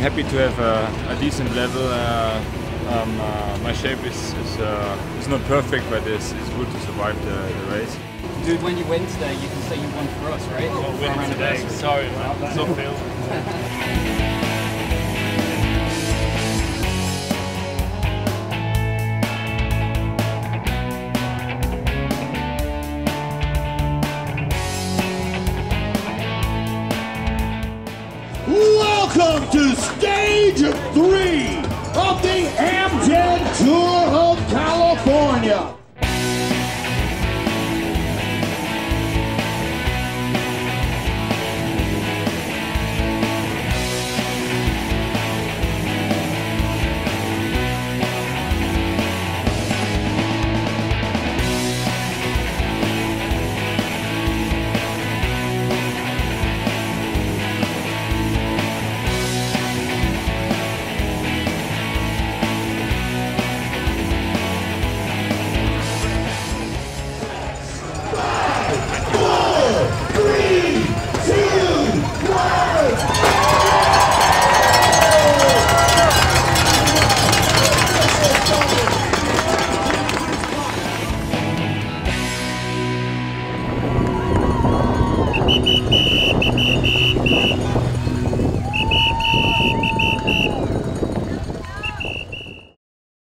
happy to have a, a decent level. Uh, um, uh, my shape is is, uh, is not perfect, but it's, it's good to survive the, the race. Dude, when you win today, you can say you won for us, right? Well, winning today. Sorry, man. It's uphill. Welcome to